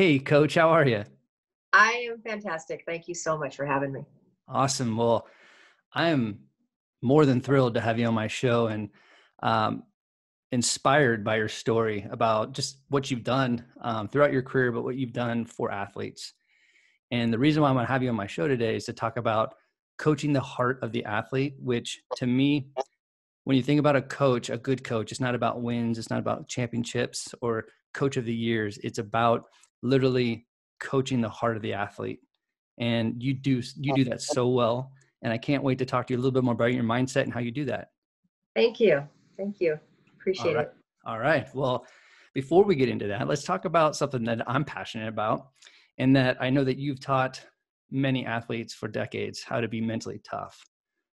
Hey, coach, how are you? I am fantastic. Thank you so much for having me. Awesome. Well, I am more than thrilled to have you on my show and um, inspired by your story about just what you've done um, throughout your career, but what you've done for athletes. And the reason why I'm going to have you on my show today is to talk about coaching the heart of the athlete, which to me, when you think about a coach, a good coach, it's not about wins, it's not about championships or coach of the years. It's about literally coaching the heart of the athlete. And you do you do that so well. And I can't wait to talk to you a little bit more about your mindset and how you do that. Thank you. Thank you. Appreciate All right. it. All right. Well, before we get into that, let's talk about something that I'm passionate about and that I know that you've taught many athletes for decades how to be mentally tough.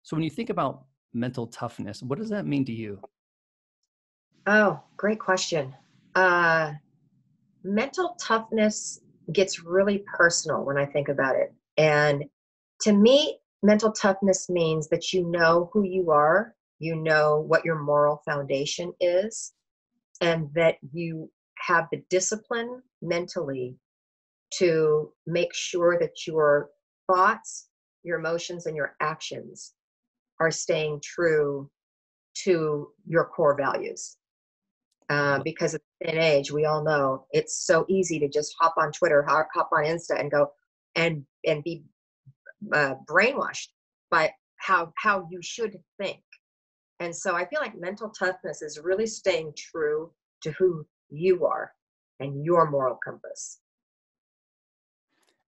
So when you think about mental toughness, what does that mean to you? Oh, great question. Uh, mental toughness gets really personal when I think about it. And to me, mental toughness means that you know who you are, you know what your moral foundation is, and that you have the discipline mentally to make sure that your thoughts, your emotions, and your actions are staying true to your core values. Uh, because at this age, we all know it's so easy to just hop on Twitter, hop, hop on Insta, and go and and be uh, brainwashed by how how you should think. And so I feel like mental toughness is really staying true to who you are and your moral compass.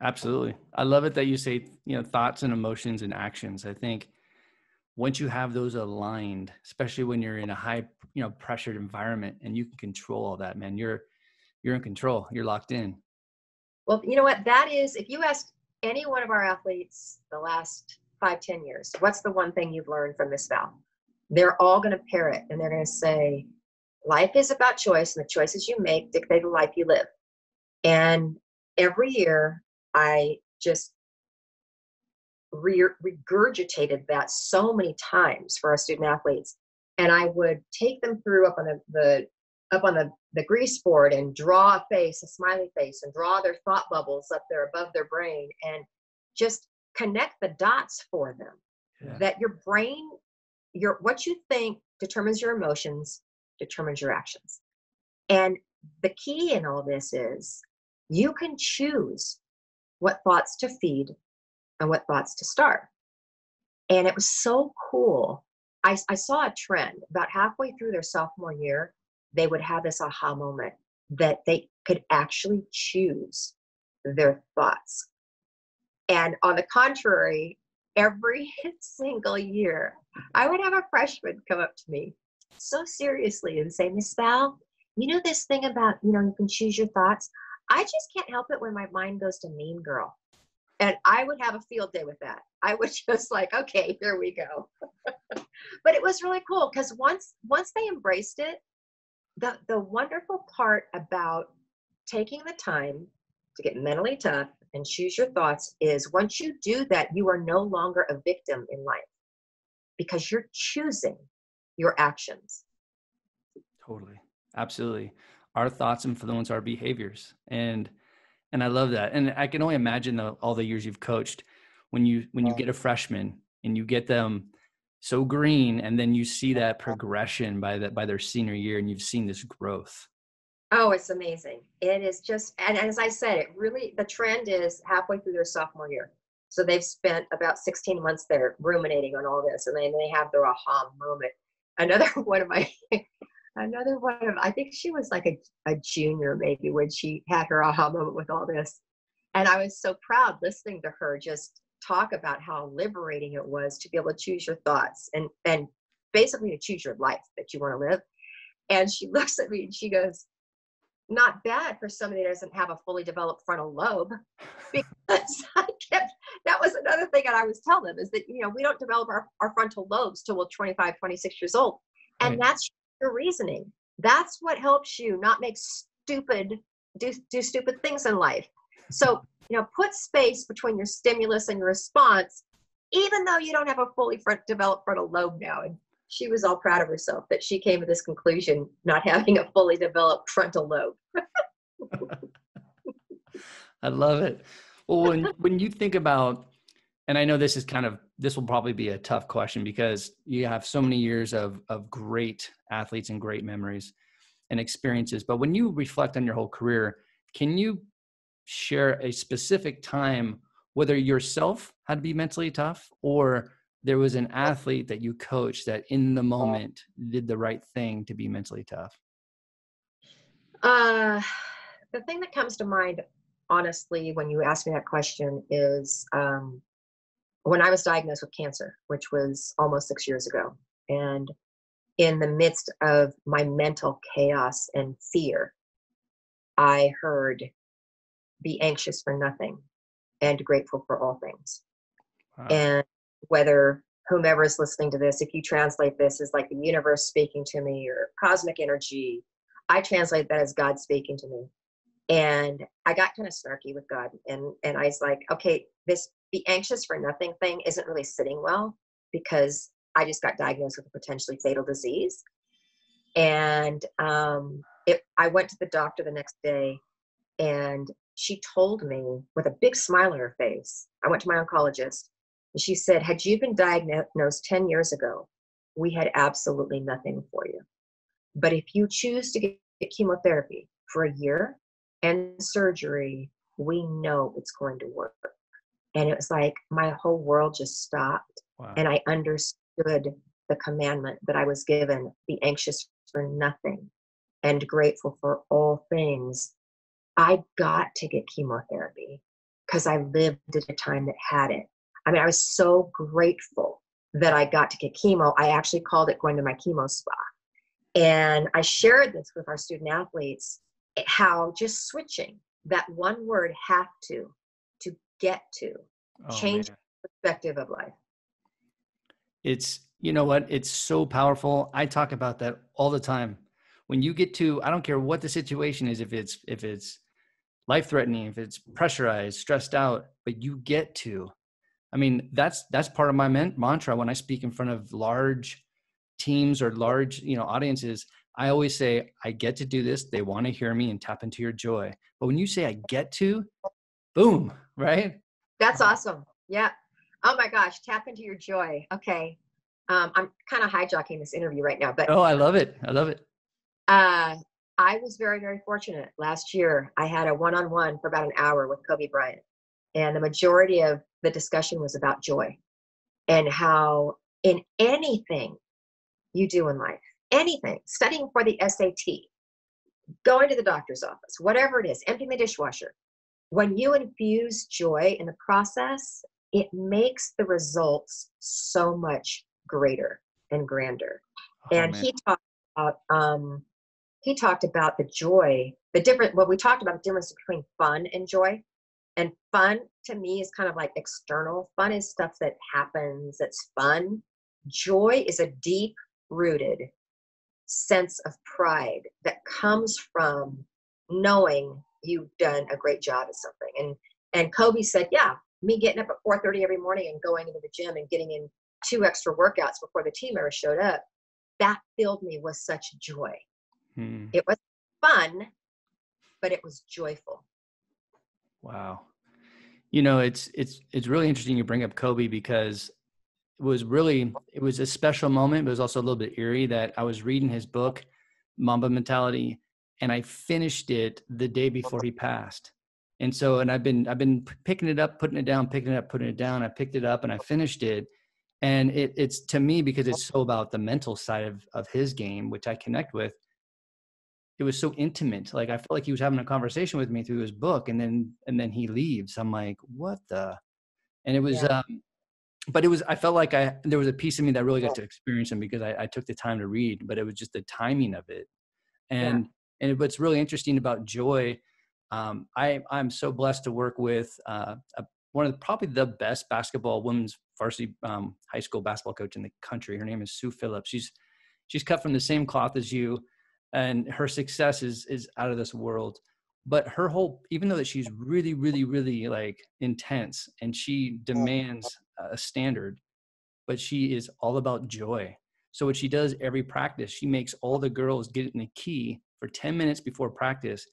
Absolutely. I love it that you say, you know, thoughts and emotions and actions. I think once you have those aligned, especially when you're in a high, you know, pressured environment and you can control all that, man, you're you're in control. You're locked in. Well, you know what? That is, if you ask any one of our athletes the last five, ten years, what's the one thing you've learned from this Val? They're all going to pair it and they're going to say, life is about choice and the choices you make dictate the life you live. And every year I just re- regurgitated that so many times for our student athletes. And I would take them through up on the, the up on the, the grease board and draw a face, a smiley face, and draw their thought bubbles up there above their brain and just connect the dots for them. Yeah. That your brain, your what you think determines your emotions, determines your actions. And the key in all this is you can choose what thoughts to feed and what thoughts to start. And it was so cool. I, I saw a trend about halfway through their sophomore year, they would have this aha moment that they could actually choose their thoughts. And on the contrary, every single year, I would have a freshman come up to me so seriously and say, Miss Val, you know this thing about, you know, you can choose your thoughts? I just can't help it when my mind goes to mean girl. And I would have a field day with that. I was just like, okay, here we go. but it was really cool because once once they embraced it, the the wonderful part about taking the time to get mentally tough and choose your thoughts is once you do that, you are no longer a victim in life because you're choosing your actions. Totally. Absolutely our thoughts influence our behaviors and and i love that. And i can only imagine the, all the years you've coached when you when you get a freshman and you get them so green and then you see that progression by that by their senior year and you've seen this growth. Oh it's amazing. It is just and as i said it really the trend is halfway through their sophomore year. So they've spent about 16 months there ruminating on all this and then they have their aha moment. Another one of my another one of i think she was like a, a junior maybe when she had her aha moment with all this. And i was so proud listening to her just talk about how liberating it was to be able to choose your thoughts and and basically to choose your life that you want to live. And she looks at me and she goes not bad for somebody that doesn't have a fully developed frontal lobe. Because I kept that was another thing that I was telling them is that you know we don't develop our, our frontal lobes till we're 25 26 years old. And right. that's your reasoning. That's what helps you not make stupid do do stupid things in life. So, you know, put space between your stimulus and your response, even though you don't have a fully front developed frontal lobe now. And she was all proud of herself that she came to this conclusion, not having a fully developed frontal lobe. I love it. Well, when when you think about, and I know this is kind of this will probably be a tough question because you have so many years of of great athletes and great memories and experiences. But when you reflect on your whole career, can you share a specific time whether yourself had to be mentally tough or there was an athlete that you coached that in the moment did the right thing to be mentally tough? Uh, the thing that comes to mind, honestly, when you ask me that question is um, when I was diagnosed with cancer, which was almost six years ago. And in the midst of my mental chaos and fear, I heard, be anxious for nothing and grateful for all things. Wow. And whether whomever is listening to this, if you translate this as like the universe speaking to me or cosmic energy, I translate that as God speaking to me. And I got kind of snarky with God. And, and I was like, okay, this be anxious for nothing thing isn't really sitting well because I just got diagnosed with a potentially fatal disease. And um, it, I went to the doctor the next day and she told me with a big smile on her face, I went to my oncologist and she said, Had you been diagnosed 10 years ago, we had absolutely nothing for you. But if you choose to get chemotherapy for a year and surgery, we know it's going to work. And it was like my whole world just stopped. Wow. And I understood the commandment that I was given be anxious for nothing and grateful for all things. I got to get chemotherapy because I lived at a time that had it. I mean, I was so grateful that I got to get chemo. I actually called it going to my chemo spa. And I shared this with our student athletes eh, how just switching that one word have to to get to oh, change perspective of life. It's you know what? It's so powerful. I talk about that all the time. When you get to I don't care what the situation is if it's if it's life threatening, if it's pressurized, stressed out, but you get to I mean, that's that's part of my mantra when I speak in front of large teams or large, you know, audiences. I always say, I get to do this. They want to hear me and tap into your joy. But when you say I get to, boom, right? That's awesome. Yeah. Oh my gosh, tap into your joy. Okay. Um, I'm kind of hijacking this interview right now, but oh, I love it. I love it. Uh, I was very, very fortunate. Last year, I had a one-on-one for about an hour with Kobe Bryant, and the majority of the discussion was about joy and how in anything you do in life, anything, studying for the SAT, going to the doctor's office, whatever it is, emptying the dishwasher, when you infuse joy in the process, it makes the results so much greater and grander. Oh, and man. he talked about um, he talked about the joy, the different. Well, we talked about the difference between fun and joy. And fun to me is kind of like external. Fun is stuff that happens that's fun. Joy is a deep rooted sense of pride that comes from knowing you've done a great job at something. And and Kobe said, yeah, me getting up at 4:30 every morning and going into the gym and getting in two extra workouts before the team ever showed up, that filled me with such joy. Hmm. It was fun, but it was joyful. Wow. You know, it's it's it's really interesting you bring up Kobe because it was really it was a special moment, but it was also a little bit eerie that I was reading his book, Mamba Mentality, and I finished it the day before he passed. And so, and I've been I've been picking it up, putting it down, picking it up, putting it down. I picked it up and I finished it, and it, it's to me because it's so about the mental side of of his game, which I connect with it was so intimate. Like I felt like he was having a conversation with me through his book, and then and then he leaves. I'm like, what the? And it was, yeah. um, but it was. I felt like I there was a piece of me that really got to experience him because I, I took the time to read, but it was just the timing of it. And. And what's really interesting about joy, um, I I'm so blessed to work with uh, a, one of the, probably the best basketball women's varsity um, high school basketball coach in the country. Her name is Sue Phillips. She's she's cut from the same cloth as you and her success is is out of this world but her whole even though that she's really really really like intense and she demands a standard but she is all about joy so what she does every practice she makes all the girls get in the key for 10 minutes before practice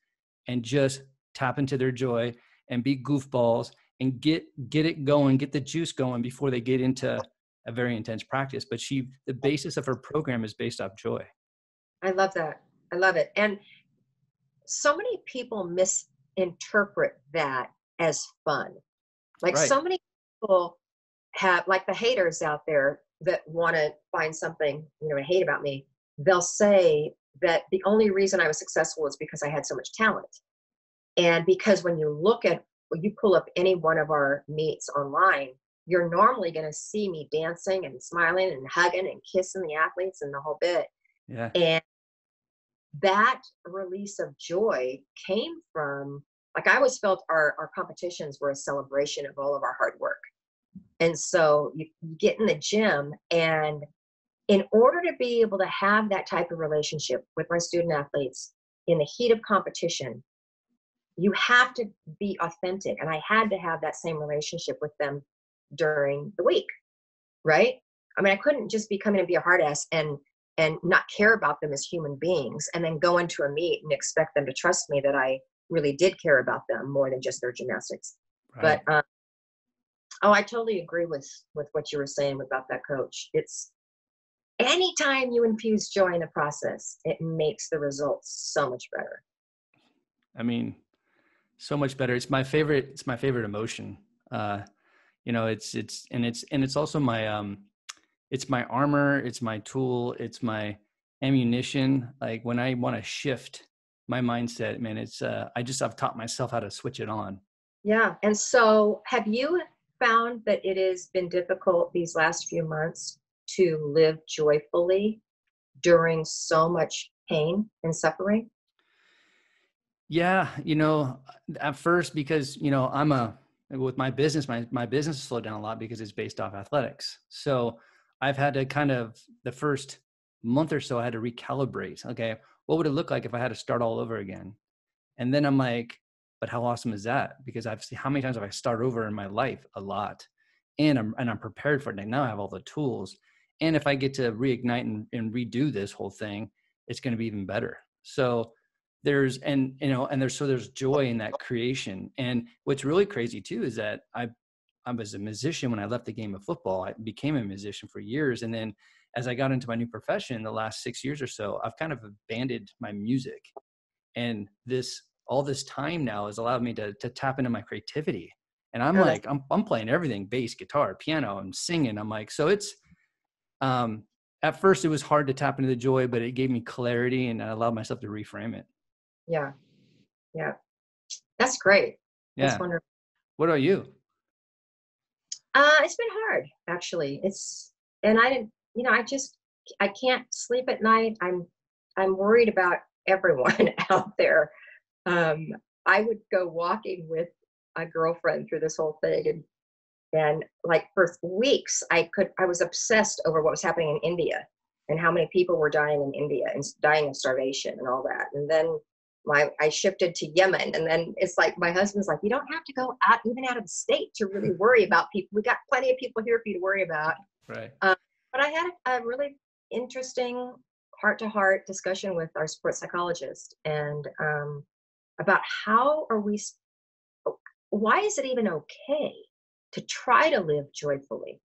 and just tap into their joy and be goofballs and get get it going, get the juice going before they get into a very intense practice. But she, the basis of her program is based off joy. I love that. I love it. And so many people misinterpret that as fun. Like Right. so many people have, like the haters out there that want to find something, you know, to hate about me. They'll say that the only reason I was successful is because I had so much talent. And because when you look at, when you pull up any one of our meets online, you're normally going to see me dancing and smiling and hugging and kissing the athletes and the whole bit. Yeah. And that release of joy came from, like, I always felt our, our competitions were a celebration of all of our hard work. And so you, you get in the gym, and in order to be able to have that type of relationship with my student athletes in the heat of competition, you have to be authentic. And I had to have that same relationship with them during the week, right? I mean, I couldn't just be coming and be a hard ass and and not care about them as human beings and then go into a meet and expect them to trust me that I really did care about them more than just their gymnastics. Right. But um, oh, I totally agree with with what you were saying about that coach. It's anytime you infuse joy in the process, it makes the results so much better. I mean, so much better. It's my favorite. It's my favorite emotion. Uh, you know, it's it's and it's and it's also my um, it's my armor. It's my tool. It's my ammunition. Like when I want to shift my mindset, man, it's uh, I just I've taught myself how to switch it on. Yeah. And so, have you found that it has been difficult these last few months to live joyfully during so much pain and suffering? Yeah, you know, at first because you know I'm a with my business, my my business slowed down a lot because it's based off athletics. So I've had to kind of the first month or so I had to recalibrate. Okay, what would it look like if I had to start all over again? And then I'm like, but how awesome is that? Because I've seen how many times have I start over in my life? A lot, and I'm and I'm prepared for it. And now I have all the tools. And if I get to reignite and, and redo this whole thing, it's going to be even better. So there's and you know and there's so there's joy in that creation. And what's really crazy too is that i i was a musician when i left the game of football. I became a musician for years. And then as i got into my new profession the last six years or so i've kind of abandoned my music. And this all this time now has allowed me to to tap into my creativity. And i'm Oh, like I'm, I'm playing everything bass guitar piano i'm singing. I'm like so it's um at first it was hard to tap into the joy but it gave me clarity and i allowed myself to reframe it Yeah. Yeah. That's great. yeah That's wonderful. what about you Uh, it's been hard, actually. It's, and I didn't, you know, I just, I can't sleep at night. I'm, I'm worried about everyone out there. Um, I would go walking with a girlfriend through this whole thing and, and like for weeks, I could, I was obsessed over what was happening in India and how many people were dying in India and dying of starvation and all that. And then my, I shifted to Yemen and then it's like, my husband's like, you don't have to go out, even out of the state to really worry about people. We got plenty of people here for you to worry about right but I had a really interesting heart to heart discussion with our sports psychologist and um, about how are we, why is it even okay to try to live joyfully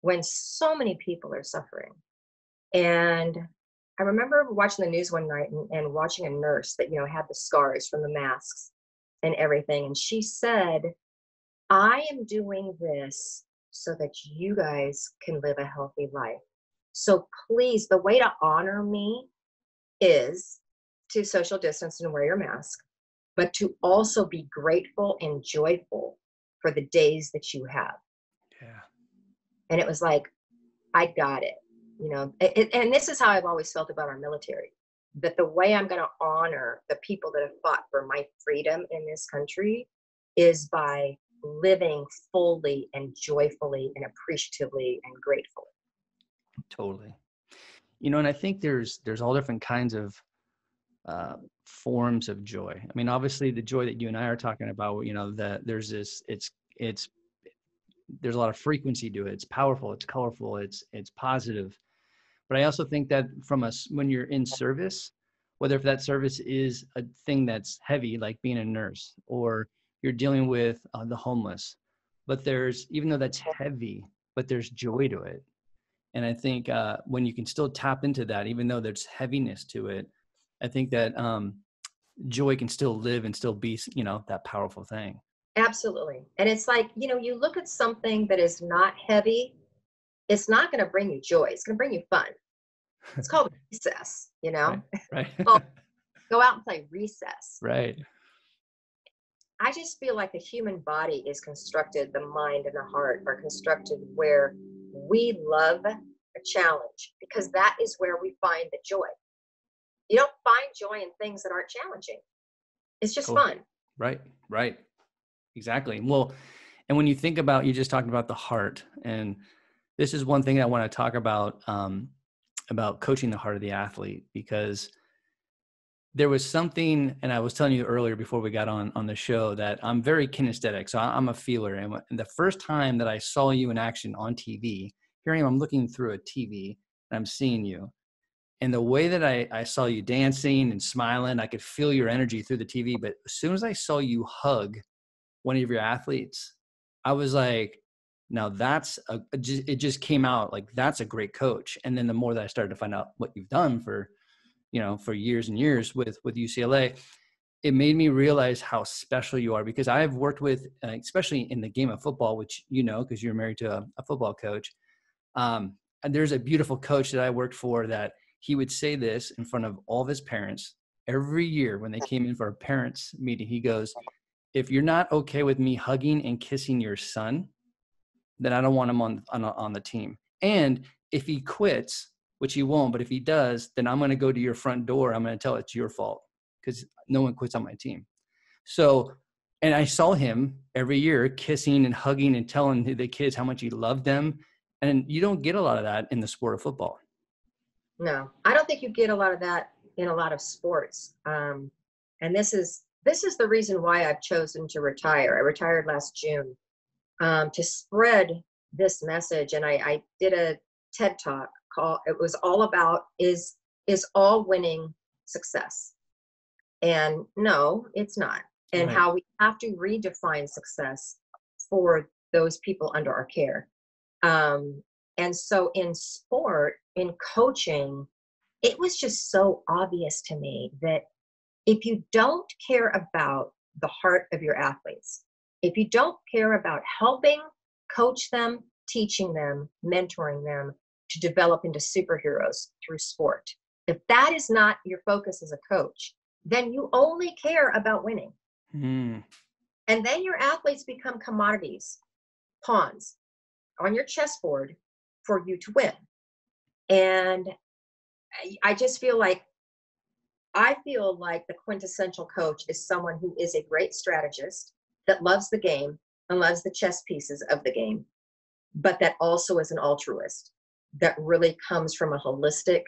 when so many people are suffering? And I remember watching the news one night and, and watching a nurse that, you know, had the scars from the masks and everything. And she said, I am doing this so that you guys can live a healthy life. So please, the way to honor me is to social distance and wear your mask, but to also be grateful and joyful for the days that you have. yeah And it was like, I got it. You know, it, it- and this is how I've always felt about our military that the way I'm going to honor the people that have fought for my freedom in this country is by living fully and joyfully and appreciatively and gratefully. totally you know and i think there's there's all different kinds of uh, forms of joy. I mean obviously the joy that you and i are talking about you know that there's this it's it's there's a lot of frequency to it. It's powerful it's colorful it's it's positive. But i also think that from us when you're in service whether if that service is a thing that's heavy like being a nurse or you're dealing with uh, the homeless but there's even though that's heavy but there's joy to it. And i think uh, when you can still tap into that even though there's heaviness to it i think that um, joy can still live and still be you know that powerful thing. Absolutely and it's like you know you look at something that is not heavy it's not going to bring you joy it's going to bring you fun. It's called recess you know? Right, right. go out and play recess. Right. I just feel like the human body is constructed, the mind and the heart are constructed where we love a challenge because that is where we find the joy. You don't find joy in things that aren't challenging. It's just fun. Right, right. Exactly. Well, and when you think about, you just talked about the heart, and this is one thing I want to talk about um, about coaching the heart of the athlete because there was something and i was telling you earlier before we got on on the show that i'm very kinesthetic so i'm a feeler and the first time that i saw you in action on tv here i am i'm looking through a tv and i'm seeing you and the way that I, I saw you dancing and smiling i could feel your energy through the tv but as soon as i saw you hug one of your athletes i was like now that's a it just came out like that's a great coach. And then the more that i started to find out what you've done for you know for years and years with with ucla it made me realize how special you are because i've worked with uh, especially in the game of football which you know because you're married to a, a football coach um, and there's a beautiful coach that i worked for that he would say this in front of all of his parents every year when they came in for a parents meeting he goes if you're not okay with me hugging and kissing your son then i don't want him on on, on the team and if he quits which he won't. But if he does, then I'm going to go to your front door. I'm going to tell it's your fault because no one quits on my team. So, and I saw him every year kissing and hugging and telling the kids how much he loved them. And you don't get a lot of that in the sport of football. No, I don't think you get a lot of that in a lot of sports. Um, and this is this is the reason why I've chosen to retire. I retired last June um, to spread this message, and I, I did a TED talk call it was all about is is all winning success and no it's not and right. how we have to redefine success for those people under our care um, and so in sport in coaching it was just so obvious to me that if you don't care about the heart of your athletes if you don't care about helping coach them teaching them mentoring them to develop into superheroes through sport. If that is not your focus as a coach, then you only care about winning. Mm. And then your athletes become commodities, pawns on your chessboard for you to win. And I just feel like I feel like the quintessential coach is someone who is a great strategist that loves the game and loves the chess pieces of the game, but that also is an altruist that really comes from a holistic,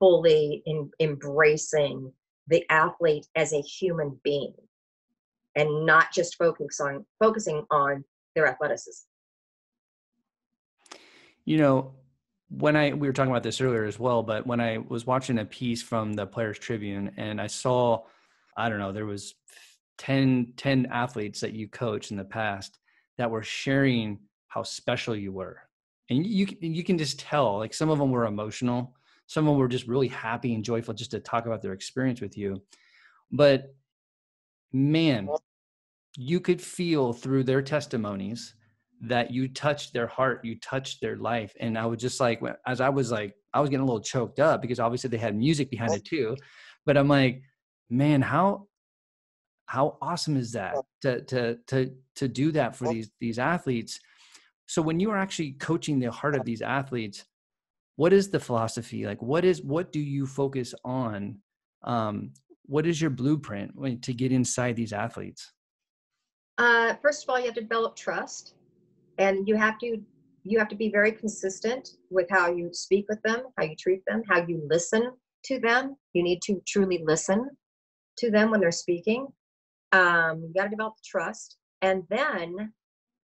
fully in, embracing the athlete as a human being and not just focus on focusing on their athleticism. You know, when I we were talking about this earlier as well, but when I was watching a piece from the Players Tribune and I saw, I don't know, there was 10, 10 athletes that you coached in the past that were sharing how special you were. And you you can just tell like some of them were emotional. Some of them were just really happy and joyful just to talk about their experience with you. But man you could feel through their testimonies that you touched their heart you touched their life. And i was just like as i was like i was getting a little choked up because obviously they had music behind it too. But i'm like man how how awesome is that to to to to do that for these these athletes? So when you are actually coaching the heart of these athletes what is the philosophy? Like what is what do you focus on? Um, what is your blueprint to get inside these athletes? Uh, first of all you have to develop trust and you have to you have to be very consistent with how you speak with them how you treat them how you listen to them. You need to truly listen to them when they're speaking. Um, you got to develop trust. And then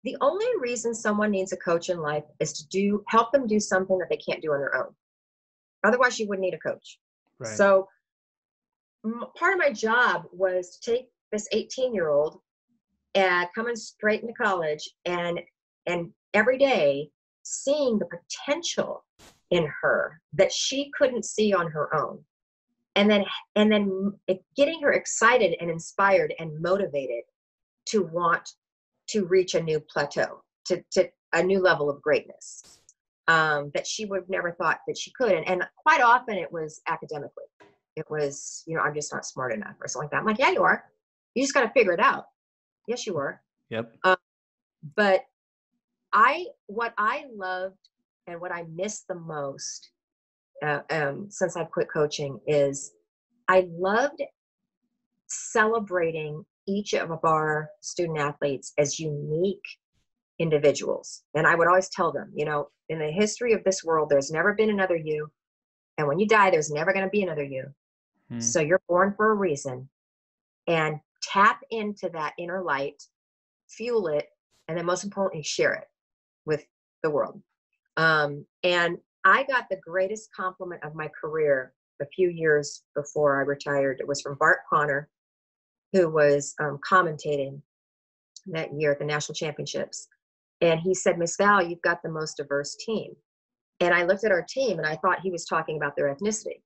the only reason someone needs a coach in life is to do help them do something that they can't do on their own. Otherwise you wouldn't need a coach. Right. so m- part of my job was to take this 18 year old uh, coming straight into college and and every day seeing the potential in her that she couldn't see on her own. And then and then getting her excited and inspired and motivated to want to reach a new plateau to, to a new level of greatness um, that she would have never thought that she could. And, and quite often it was academically. It was you know i'm just not smart enough or something like that. I'm like yeah you are. You just got to figure it out. Yes you were yep. Um, but i what i loved and what i miss the most uh, um, since I've quit coaching is I loved celebrating each of our student athletes as unique individuals. And I would always tell them, you know, in the history of this world, there's never been another you. And when you die, there's never going to be another you. Hmm. So you're born for a reason. And tap into that inner light, fuel it, and then most importantly, share it with the world. Um, and I got the greatest compliment of my career a few years before I retired. It was from Bart Conner, who was um, commentating that year at the national championships. And he said, Miss Val, you've got the most diverse team. And I looked at our team and I thought he was talking about their ethnicity.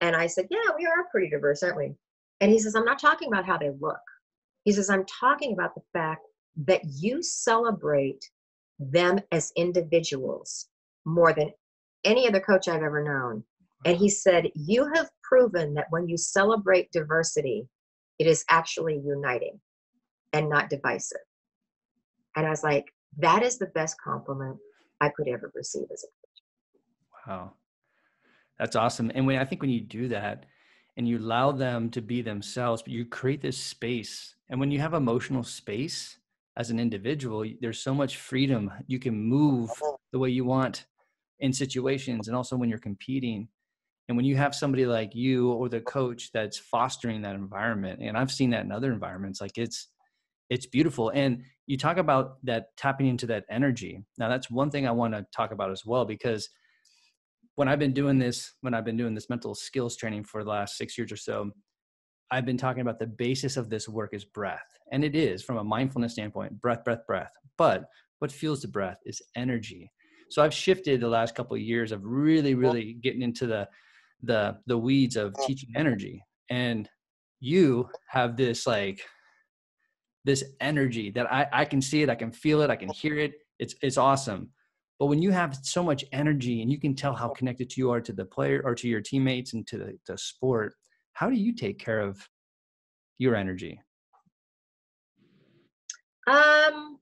And I said, Yeah, we are pretty diverse, aren't we? And he says, I'm not talking about how they look. He says, I'm talking about the fact that you celebrate them as individuals more than any other coach I've ever known. And he said, You have proven that when you celebrate diversity, it is actually uniting and not divisive. And I was like, That is the best compliment I could ever receive as a coach. Wow. That's awesome. And when I think when you do that and you allow them to be themselves, but you create this space. And when you have emotional space as an individual, there's so much freedom. You can move uh-huh. the way you want in situations and also when you're competing. And when you have somebody like you or the coach that's fostering that environment and i've seen that in other environments like it's it's beautiful. And you talk about that tapping into that energy. Now that's one thing i want to talk about as well because when i've been doing this when i've been doing this mental skills training for the last six years or so i've been talking about the basis of this work is breath and it is from a mindfulness standpoint breath breath breath. But what fuels the breath is energy. So i've shifted the last couple of years of really really getting into the the the weeds of teaching energy. And you have this like this energy that I, I can see it i can feel it i can hear it. It's it's awesome. But when you have so much energy and you can tell how connected you are to the player or to your teammates and to the, the sport how do you take care of your energy um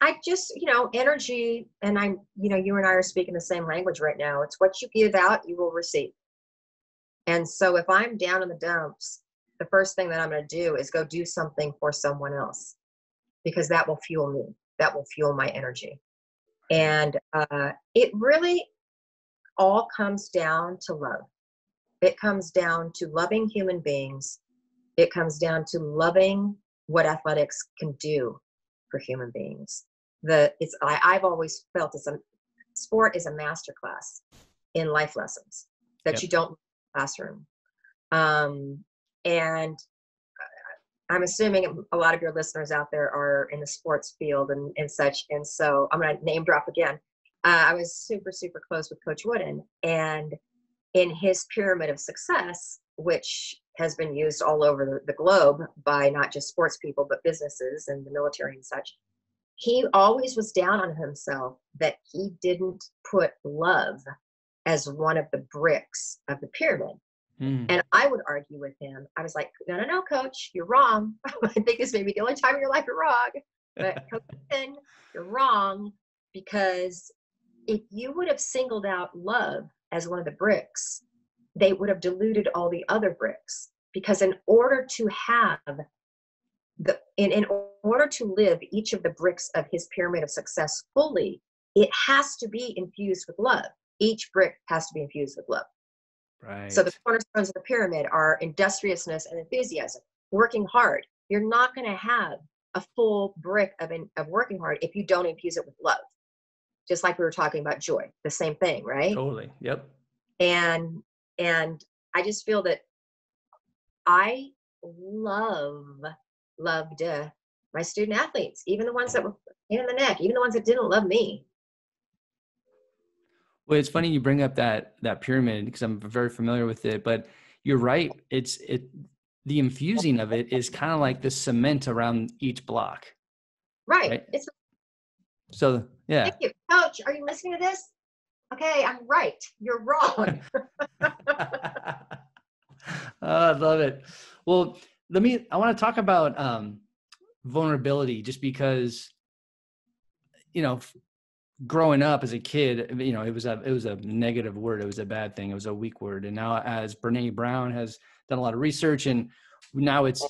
I just, you know, energy, and I'm, you know, you and I are speaking the same language right now. It's what you give out, you will receive. And so if I'm down in the dumps, the first thing that I'm going to do is go do something for someone else because that will fuel me. That will fuel my energy. And uh, it really all comes down to love. It comes down to loving human beings. It comes down to loving what athletics can do for human beings. The it's I, I've always felt it's a sport is a master class in life lessons that yep. you don't classroom. Um, and uh, I'm assuming a lot of your listeners out there are in the sports field and, and such. And so I'm going to name drop again. Uh, I was super, super close with Coach Wooden. And in his pyramid of success, which has been used all over the globe by not just sports people, but businesses and the military and such. He always was down on himself that he didn't put love as one of the bricks of the pyramid. Mm. And I would argue with him. I was like, no, no, no, coach, you're wrong. I think this may be the only time in your life you're wrong. But coach, you're wrong because if you would have singled out love as one of the bricks, they would have diluted all the other bricks. Because in order to have the in, in order to live each of the bricks of his pyramid of success fully it has to be infused with love. Each brick has to be infused with love. Right so the cornerstones of the pyramid are industriousness and enthusiasm working hard. You're not going to have a full brick of, in, of working hard if you don't infuse it with love just like we were talking about joy the same thing right totally yep and and I just feel that I love loved uh, my student athletes, even the ones that were in the neck, even the ones that didn't love me. Well, it's funny you bring up that that pyramid because I'm very familiar with it, but you're right. It's it the infusing of it is kind of like the cement around each block. Right. right? It's so yeah. Thank you. Coach, are you listening to this? Okay, I'm right. You're wrong. oh, I love it. Well, let me I want to talk about um vulnerability just because you know growing up as a kid you know it was a it was a negative word it was a bad thing it was a weak word and now as brene brown has done a lot of research and now it's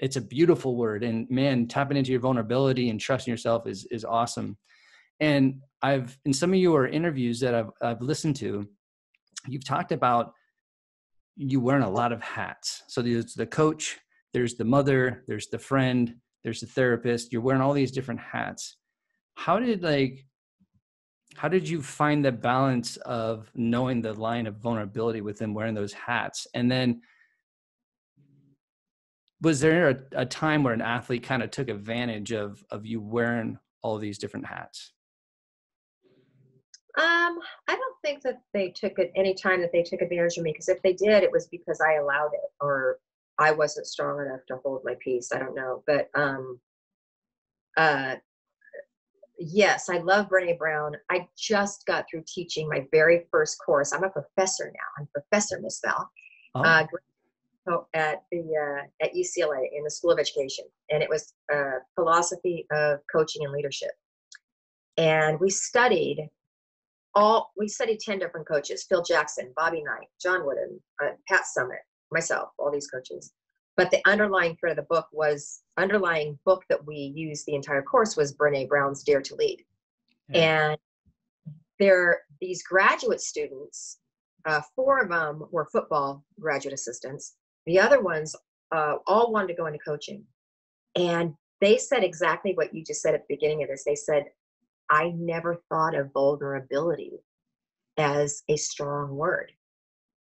it's a beautiful word and man tapping into your vulnerability and trusting yourself is is awesome and i've in some of your interviews that i've i've listened to you've talked about you wearing a lot of hats. So there's the coach there's the mother there's the friend there's the therapist. You're wearing all these different hats. How did like how did you find the balance of knowing the line of vulnerability within wearing those hats? And then was there a, a time where an athlete kind of took advantage of of you wearing all these different hats um i don't think that they took it any time that they took advantage of me because if they did it was because i allowed it or i wasn't strong enough to hold my peace i don't know but um uh yes i love brene brown i just got through teaching my very first course i'm a professor now i'm professor miss val oh. uh, at the uh, at UCLA in the School of Education, and it was uh, philosophy of coaching and leadership. And we studied all we studied ten different coaches: Phil Jackson, Bobby Knight, John Wooden, uh, Pat Summitt myself, all these coaches. But the underlying thread of the book was underlying book that we used the entire course was Brene Brown's Dare to Lead, yeah. and there these graduate students uh, four of them were football graduate assistants the other ones uh, all wanted to go into coaching. And they said exactly what you just said at the beginning of this. They said, I never thought of vulnerability as a strong word.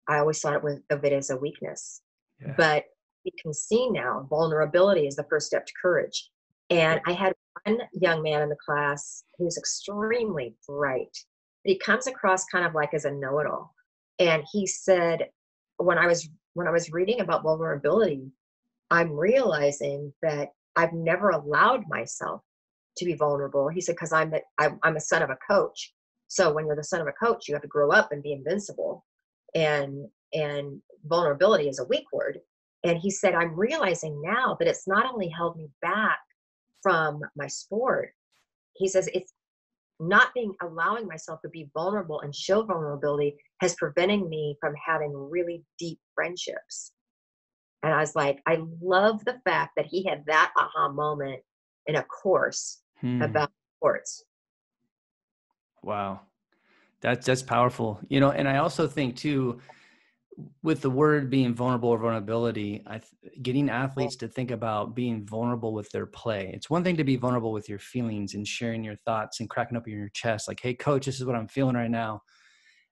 I always thought it was, of it as a weakness. Yeah. But you can see now vulnerability is the first step to courage. And I had one young man in the class who's extremely bright. He comes across kind of like as a know it all. And he said, when I was when I was reading about vulnerability, I'm realizing that I've never allowed myself to be vulnerable. He said, because I'm, the, I'm, I'm a son of a coach. So when you're the son of a coach, you have to grow up and be invincible. And, and vulnerability is a weak word. And he said, I'm realizing now that it's not only held me back from my sport, he says, it's not being allowing myself to be vulnerable and show vulnerability has preventing me from having really deep friendships and i was like i love the fact that he had that aha moment in a course hmm. about sports wow that's that's powerful you know and i also think too with the word being vulnerable or vulnerability, I, getting athletes to think about being vulnerable with their play. It's one thing to be vulnerable with your feelings and sharing your thoughts and cracking up in your chest, like, "Hey, coach, this is what I'm feeling right now,"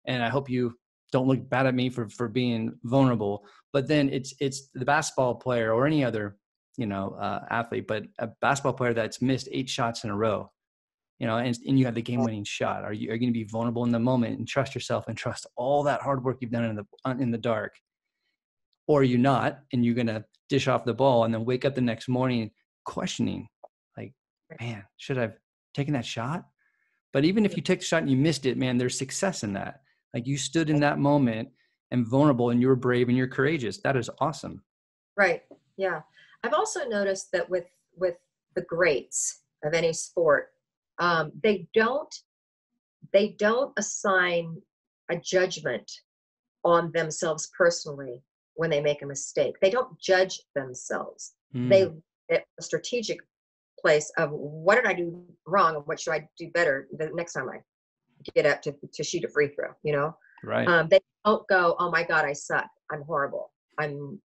and I hope you don't look bad at me for for being vulnerable. But then it's it's the basketball player or any other you know uh, athlete, but a basketball player that's missed eight shots in a row you know, and, and you have the game winning shot. Are you are you going to be vulnerable in the moment and trust yourself and trust all that hard work you've done in the in the dark, or are you not, and you're going to dish off the ball and then wake up the next morning questioning, like, man, should I've taken that shot? But even if you take the shot and you missed it, man, there's success in that. Like you stood in that moment and vulnerable, and you were brave and you're courageous. That is awesome. Right. Yeah. I've also noticed that with with the greats of any sport, um, they don't they don't assign a judgment on themselves personally when they make a mistake. They don't judge themselves. Mm. they at a strategic place of what did i do wrong and what should i do better the next time i get up to, to shoot a free throw you know? Right. Um, they don't go oh my god i suck. I'm horrible. I'm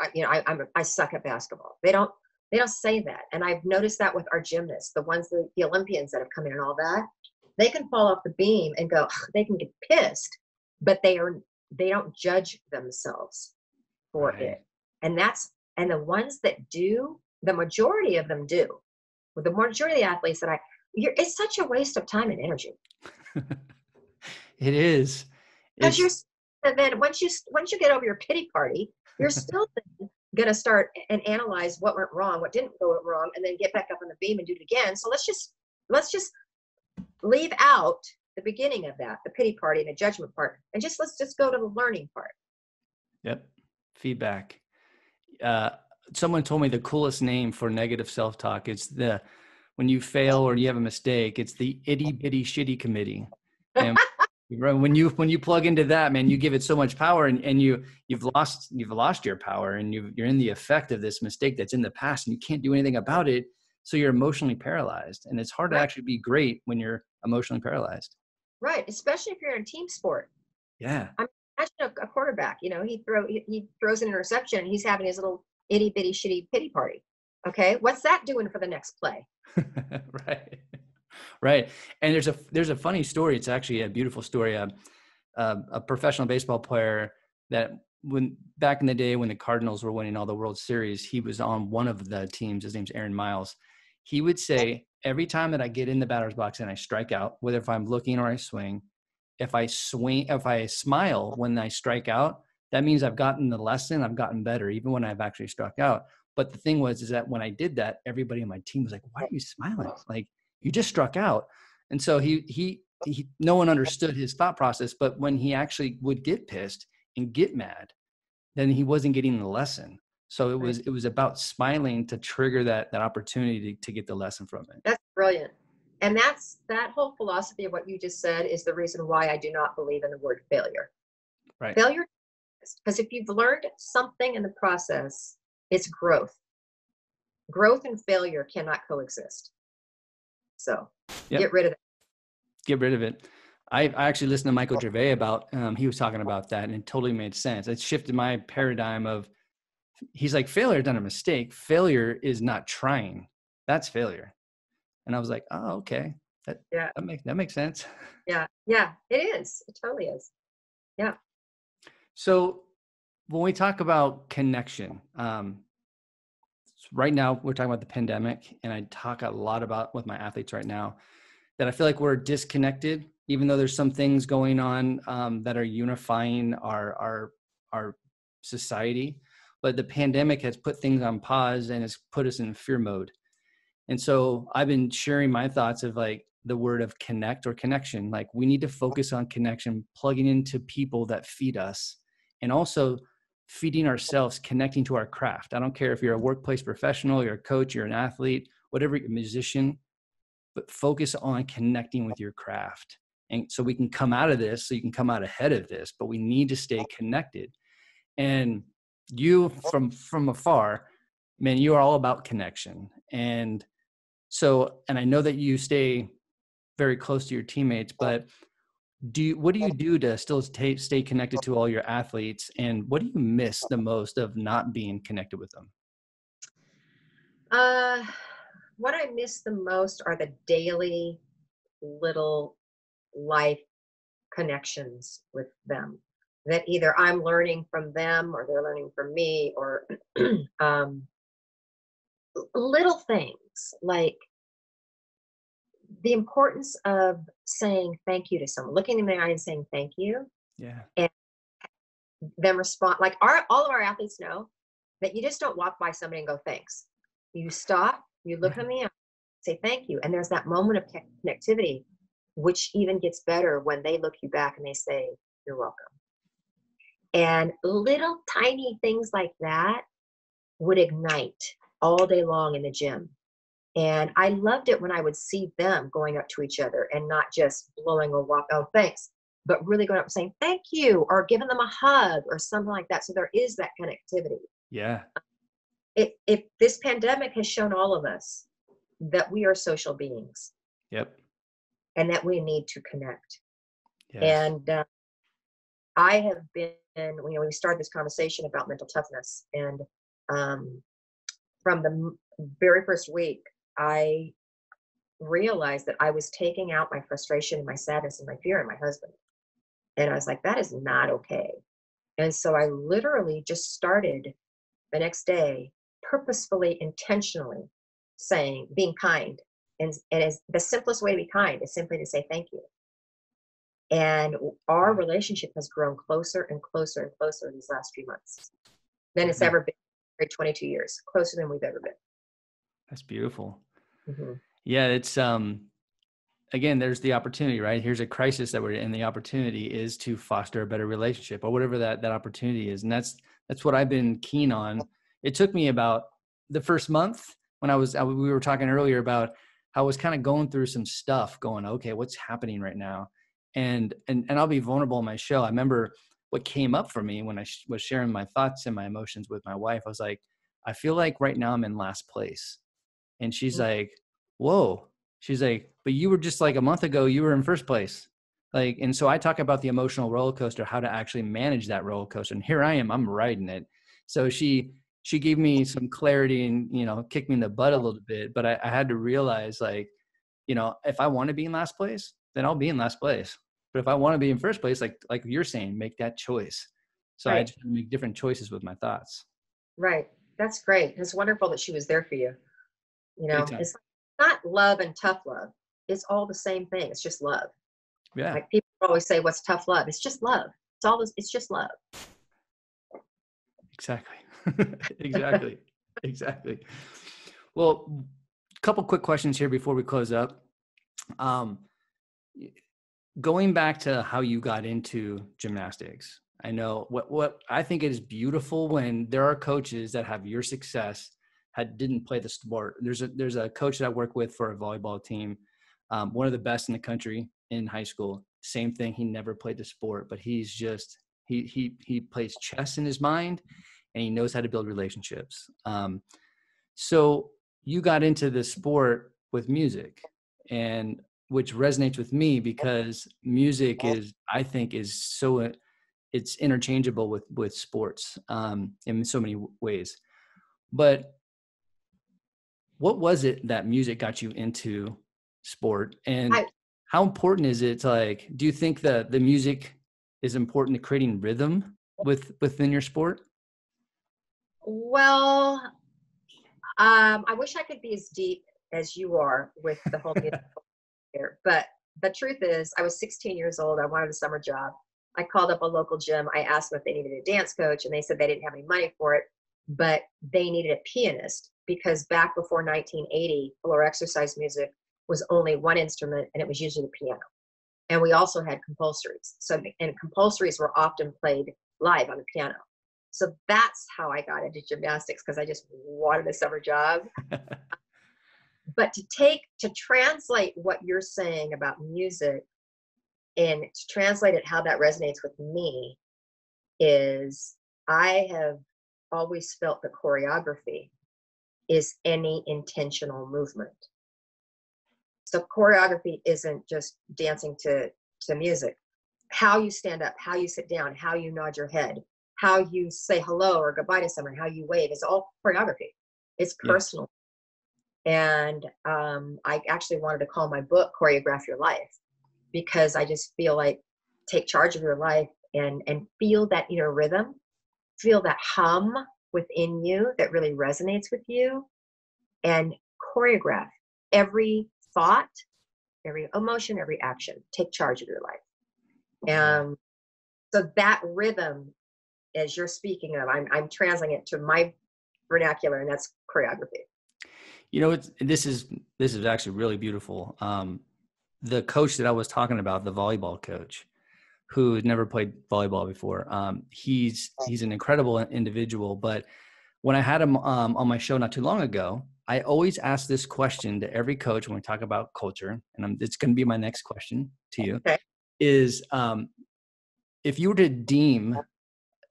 I, you know I, I'm I suck at basketball. They don't they don't say that. And I've noticed that with our gymnasts, the ones that the Olympians that have come in and all that, they can fall off the beam and go, they can get pissed, but they are they don't judge themselves for right. it. And that's and the ones that do, the majority of them do. With the majority of the athletes that I, you're, it's such a waste of time and energy. it is. Because you're, and then once you once you get over your pity party, you're still going to start and analyze what went wrong, what didn't go wrong, and then get back up on the beam and do it again. So let's just let's just leave out the beginning of that, the pity party and the judgment part, and just let's just go to the learning part. Yep, feedback. Uh, someone told me the coolest name for negative self-talk is the when you fail or you have a mistake, it's the itty bitty shitty committee. And when you when you plug into that, man, you give it so much power, and, and you you've lost you've lost your power, and you you're in the effect of this mistake that's in the past, and you can't do anything about it. So you're emotionally paralyzed, and it's hard right. to actually be great when you're emotionally paralyzed. Right, especially if you're in a team sport. Yeah. I imagine a, a quarterback. You know, he throw he, he throws an interception, and he's having his little itty bitty shitty pity party. Okay, what's that doing for the next play? right, right. And there's a there's a funny story. It's actually a beautiful story. Uh, uh, a professional baseball player that when back in the day when the Cardinals were winning all the World Series, he was on one of the teams. His name's Aaron Miles. He would say every time that I get in the batter's box and I strike out, whether if I'm looking or I swing, if I swing, if I smile when I strike out, that means I've gotten the lesson, I've gotten better, even when I've actually struck out. But the thing was, is that when I did that, everybody on my team was like, "Why are you smiling? Like you just struck out." And so he he he, no one understood his thought process. But when he actually would get pissed and get mad, then he wasn't getting the lesson. So it was it was about smiling to trigger that that opportunity to, to get the lesson from it. That's brilliant. And that's that whole philosophy of what you just said is the reason why I do not believe in the word failure. Right. Failure because if you've learned something in the process, it's growth. Growth and failure cannot coexist. So yep. get rid of it. Get rid of it. I, I actually listened to Michael Gervais about, um, he was talking about that and it totally made sense. It shifted my paradigm of, he's like, failure done a mistake. Failure is not trying. That's failure. And I was like, oh, okay. That, yeah. that makes, that makes sense. Yeah. Yeah, it is. It totally is. Yeah. So when we talk about connection, um, right now we're talking about the pandemic, and I talk a lot about with my athletes right now that I feel like we're disconnected, even though there's some things going on um, that are unifying our our our society. But the pandemic has put things on pause and has put us in fear mode. And so I've been sharing my thoughts of like the word of connect or connection. Like we need to focus on connection, plugging into people that feed us and also feeding ourselves, connecting to our craft. I don't care if you're a workplace professional, you're a coach, you're an athlete, whatever, a musician, but focus on connecting with your craft. And so we can come out of this, so you can come out ahead of this, but we need to stay connected. And you from from afar, man, you are all about connection. And so, and I know that you stay very close to your teammates, but do you, what do you do to still stay, stay connected to all your athletes and what do you miss the most of not being connected with them? Uh, what i miss the most are the daily little life connections with them that either i'm learning from them or they're learning from me or um, little things like the importance of saying thank you to someone, looking in the eye and saying thank you. Yeah. And then respond like our all of our athletes know that you just don't walk by somebody and go thanks. You stop, you look in the eye, say thank you. And there's that moment of connectivity, which even gets better when they look you back and they say, You're welcome. And little tiny things like that would ignite all day long in the gym. And I loved it when I would see them going up to each other and not just blowing a walk, oh, thanks, but really going up and saying thank you or giving them a hug or something like that. So there is that connectivity. Yeah. If, if this pandemic has shown all of us that we are social beings. Yep. And that we need to connect. Yes. And uh, I have been, you know, we started this conversation about mental toughness, and um, from the very first week, I realized that I was taking out my frustration and my sadness and my fear on my husband. And I was like, that is not okay. And so I literally just started the next day purposefully, intentionally saying, being kind. And, and as the simplest way to be kind is simply to say thank you. And our relationship has grown closer and closer and closer these last few months than it's mm-hmm. ever been for 22 years, closer than we've ever been. That's beautiful. Mm-hmm. Yeah, it's um again, there's the opportunity, right? Here's a crisis that we're in. The opportunity is to foster a better relationship or whatever that that opportunity is. And that's that's what I've been keen on. It took me about the first month when I was I, we were talking earlier about how I was kind of going through some stuff, going, okay, what's happening right now? And and and I'll be vulnerable in my show. I remember what came up for me when I sh- was sharing my thoughts and my emotions with my wife. I was like, I feel like right now I'm in last place. And she's mm-hmm. like, Whoa. She's like, but you were just like a month ago, you were in first place. Like, and so I talk about the emotional roller coaster, how to actually manage that roller coaster. And here I am, I'm riding it. So she she gave me some clarity and you know kicked me in the butt a little bit. But I, I had to realize like, you know, if I want to be in last place, then I'll be in last place. But if I want to be in first place, like like you're saying, make that choice. So right. I just make different choices with my thoughts. Right. That's great. It's wonderful that she was there for you. You know, it's not love and tough love. It's all the same thing. It's just love. Yeah. Like people always say, "What's tough love?" It's just love. It's all. This, it's just love. Exactly. exactly. exactly. Well, a couple quick questions here before we close up. Um, going back to how you got into gymnastics, I know what what I think it is beautiful when there are coaches that have your success had didn't play the sport. There's a there's a coach that I work with for a volleyball team, um, one of the best in the country in high school. Same thing. He never played the sport, but he's just he he he plays chess in his mind, and he knows how to build relationships. Um, so you got into the sport with music, and which resonates with me because music is I think is so it's interchangeable with with sports um, in so many ways. But what was it that music got you into sport? And I, how important is it to like do you think that the music is important to creating rhythm with within your sport? Well um, i wish i could be as deep as you are with the whole music here but the truth is i was 16 years old i wanted a summer job. I called up a local gym i asked them if they needed a dance coach and they said they didn't have any money for it but they needed a pianist because back before 1980 floor exercise music was only one instrument and it was usually the piano. And we also had compulsories. So, and compulsories were often played live on the piano. So that's how I got into gymnastics because I just wanted a summer job. but to take, to translate what you're saying about music and to translate it how that resonates with me is I have always felt the choreography is any intentional movement. So choreography isn't just dancing to, to music. How you stand up, how you sit down, how you nod your head, how you say hello or goodbye to someone, how you wave is all choreography. It's personal. Yeah. And um, I actually wanted to call my book Choreograph Your Life because I just feel like take charge of your life and and feel that inner rhythm, feel that hum within you that really resonates with you, and choreograph every thought, every emotion, every action. Take charge of your life. And so that rhythm, as you're speaking of, I'm, I'm translating it to my vernacular, and that's choreography. You know, it's, this is this is actually really beautiful. Um, the coach that I was talking about, the volleyball coach, who had never played volleyball before, um, he's he's an incredible individual. But when I had him um, on my show not too long ago, I always ask this question to every coach when we talk about culture, and I'm, it's going to be my next question to you: okay. is um, if you were to deem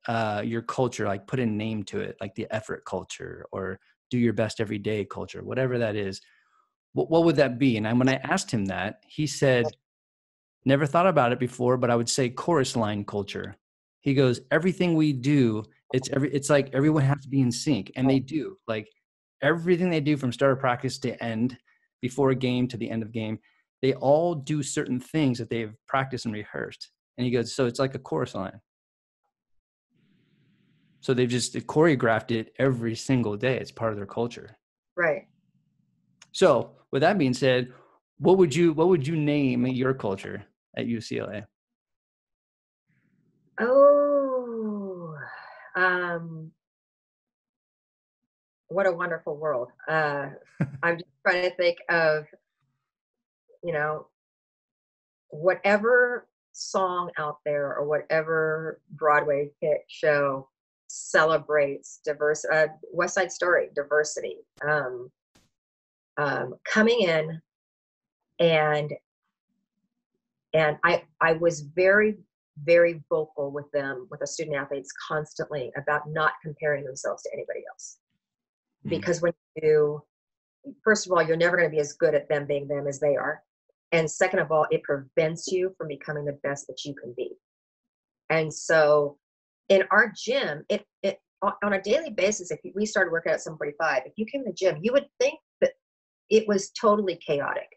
uh, your culture, like put a name to it, like the effort culture or do your best every day culture, whatever that is, what, what would that be? And when I asked him that, he said, "Never thought about it before, but I would say chorus line culture." He goes, "Everything we do, it's every, it's like everyone has to be in sync, and they oh. do. Like everything they do from start of practice to end, before a game to the end of game, they all do certain things that they've practiced and rehearsed. And he goes, so it's like a chorus line. So they've just choreographed it every single day. It's part of their culture. Right. So with that being said, what would you what would you name your culture at UCLA? Oh, um, what a wonderful world. Uh, I'm just trying to think of, you know, whatever song out there or whatever Broadway hit show celebrates diverse uh, West Side Story diversity. Um, um, coming in and and I I was very very vocal with them with the student athletes constantly about not comparing themselves to anybody else mm-hmm. because when you first of all you're never going to be as good at them being them as they are and second of all it prevents you from becoming the best that you can be and so in our gym it it on a daily basis if we started working at 745 if you came to the gym you would think that it was totally chaotic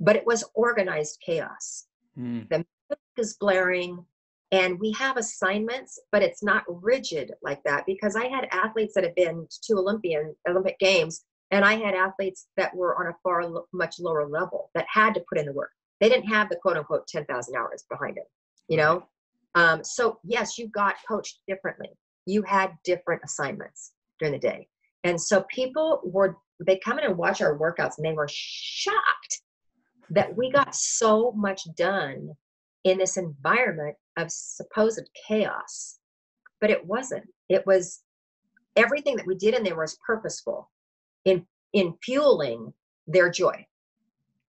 but it was organized chaos. Mm. The music is blaring, and we have assignments, but it's not rigid like that because I had athletes that had been to Olympian Olympic Games, and I had athletes that were on a far much lower level that had to put in the work. They didn't have the quote unquote ten thousand hours behind them, you know. Um, so yes, you got coached differently. You had different assignments during the day, and so people were they come in and watch our workouts, and they were shocked that we got so much done in this environment of supposed chaos but it wasn't. It was everything that we did in there was purposeful in in fueling their joy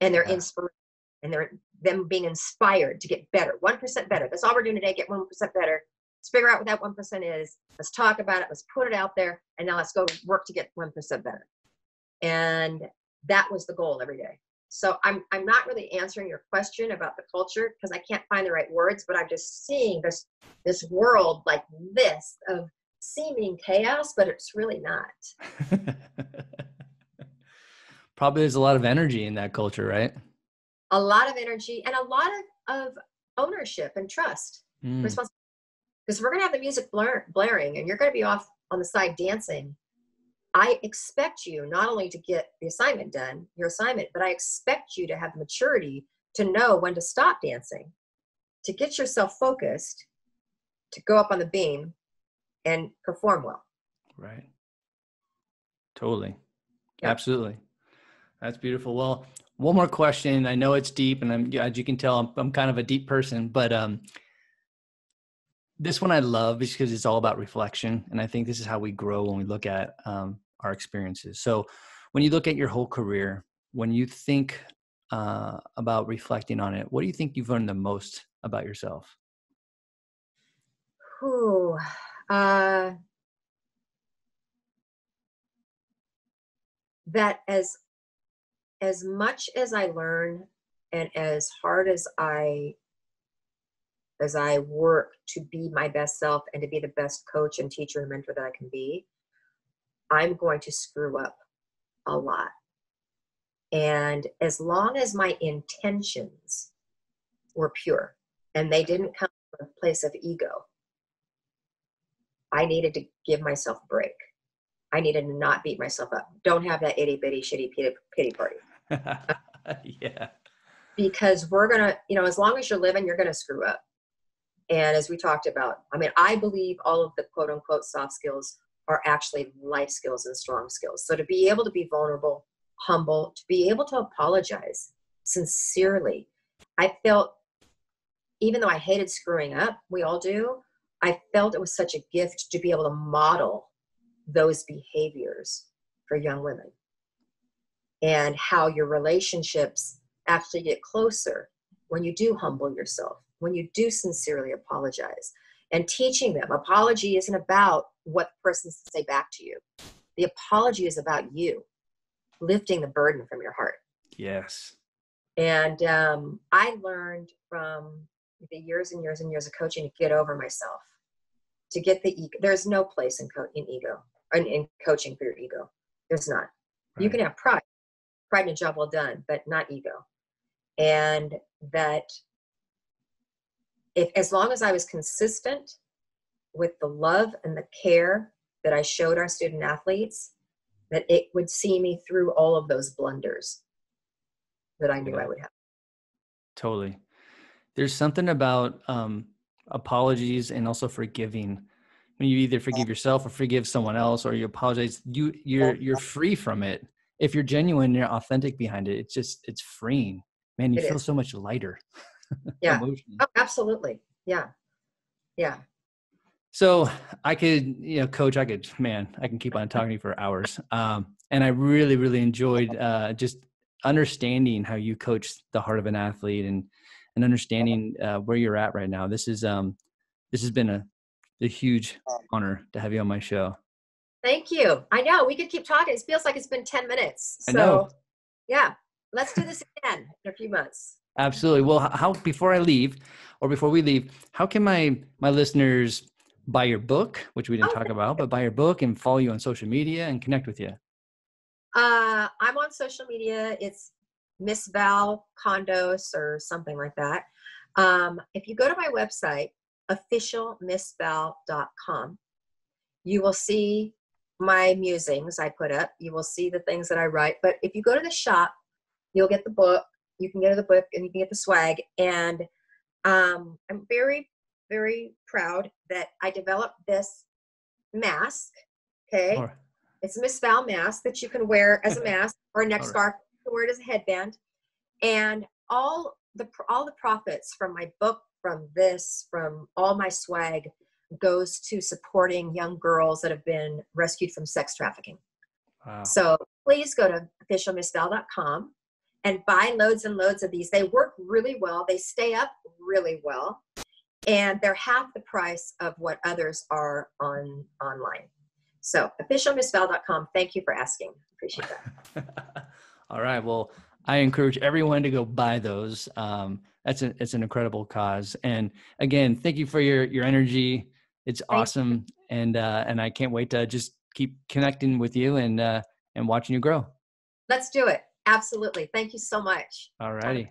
and their yeah. inspiration and their them being inspired to get better 1% better. That's all we're doing today get 1% better. Let's figure out what that 1% is. Let's talk about it. Let's put it out there and now let's go work to get 1% better. And that was the goal every day so I'm I'm not really answering your question about the culture because I can't find the right words, but I'm just seeing this this world like this of seeming chaos, but it's really not. Probably there's a lot of energy in that culture, right? A lot of energy and a lot of, of ownership and trust. Mm. Because we're gonna have the music blaring and you're gonna be off on the side dancing I expect you not only to get the assignment done, your assignment, but I expect you to have maturity to know when to stop dancing, to get yourself focused, to go up on the beam and perform well. Right. Totally. Yep. Absolutely. That's beautiful. Well, one more question. I know it's deep, and I'm, as you can tell, I'm, I'm kind of a deep person, but um, this one I love because it's all about reflection, and I think this is how we grow when we look at um, our experiences. So when you look at your whole career, when you think uh, about reflecting on it, what do you think you've learned the most about yourself? Ooh, uh, that as as much as I learn and as hard as I as I work to be my best self and to be the best coach and teacher and mentor that I can be, I'm going to screw up a lot. And as long as my intentions were pure and they didn't come from a place of ego, I needed to give myself a break. I needed to not beat myself up. Don't have that itty bitty shitty pity party. yeah. Because we're going to, you know, as long as you're living, you're going to screw up. And as we talked about, I mean, I believe all of the quote unquote soft skills are actually life skills and strong skills. So to be able to be vulnerable, humble, to be able to apologize sincerely, I felt, even though I hated screwing up, we all do, I felt it was such a gift to be able to model those behaviors for young women and how your relationships actually get closer when you do humble yourself, when you do sincerely apologize, and teaching them. Apology isn't about what the person to say back to you. The apology is about you lifting the burden from your heart. Yes. And um, I learned from the years and years and years of coaching to get over myself, to get the ego. There's no place in, co- in ego, in, in coaching for your ego. There's not. Right. You can have pride, pride in a job well done, but not ego. And that if as long as I was consistent with the love and the care that I showed our student athletes, that it would see me through all of those blunders that I knew Yeah. I would have. Totally. There's something about um, apologies and also forgiving. When you either forgive yourself or forgive someone else, or you apologize, you you're you're free from it. If you're genuine, you're authentic behind it. It's just it's freeing. Man, you It feel is. so much lighter. Yeah. emotionally. Oh, absolutely. Yeah. Yeah. So I could, you know, coach, I could, man, I can keep on talking to you for hours. Um, and I really, really enjoyed uh, just understanding how you coach the heart of an athlete and, and understanding uh, where you're at right now. This is, um, this has been a, a huge honor to have you on my show. Thank you. I know we could keep talking. It feels like it's been 10 minutes. So, yeah, let's do this again in a few months. Absolutely. Well, how, before I leave or before we leave, how can my, my listeners buy your book, which we didn't talk about, but buy your book and follow you on social media and connect with you? Uh, I'm on social media. It's Miss Val Kondos or something like that. Um, if you go to my website, officialmissval.com, you will see my musings I put up. You will see the things that I write. But if you go to the shop, you'll get the book. You can get the book and you can get the swag. And um, I'm very, very proud that I developed this mask. Okay. Or- It's a Miss Val mask that you can wear as a mask or a neck scarf. You can wear it as a headband. And all the all the profits from my book, from this, from all my swag, goes to supporting young girls that have been rescued from sex trafficking. wow. So please go to officialmissval.com and buy loads and loads of these. They work really well. They stay up really well, and they're half the price of what others are on online. So officialmissval.com. Thank you for asking. Appreciate that. All right. Well, I encourage everyone to go buy those. Um, that's an it's an incredible cause. And again, thank you for your your energy. It's you. awesome, and uh, and I can't wait to just keep connecting with you and uh, and watching you grow. Let's do it. Absolutely. Thank you so much. All righty.